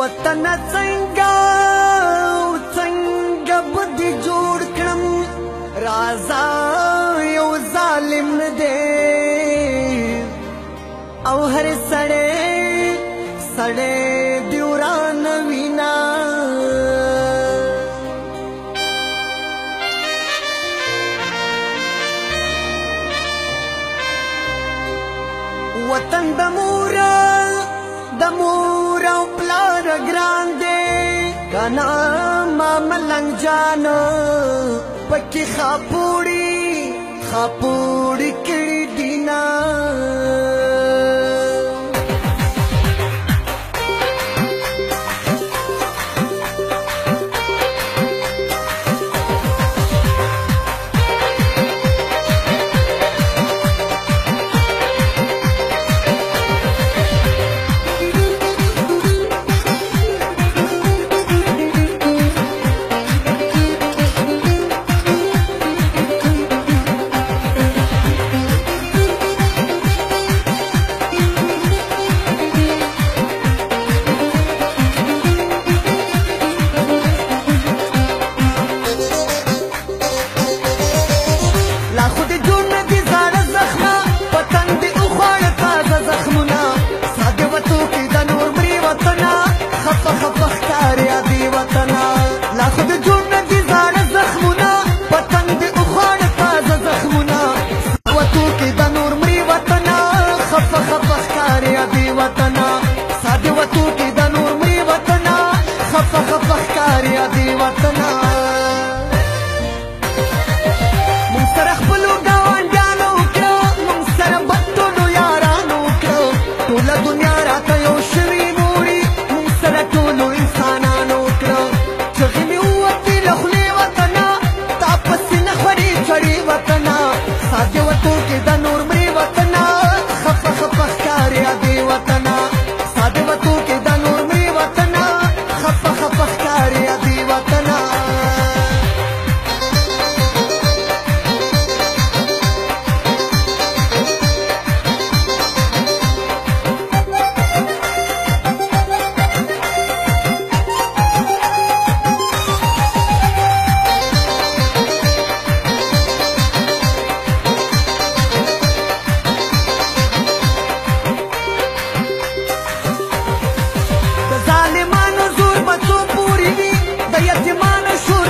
وطن څنګه څنګه بدی جوړ کړم رازا یو ظالم دې او هر سړی ګران دی کنا ما ملنګ جانو پکې خاپوړي خاپو وطن ساده وتو کې د نور مې وطن خف خف ښکاریا دی وطن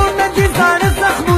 دردونه دي زاړه زخمونه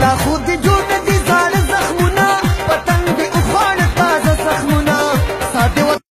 那苦。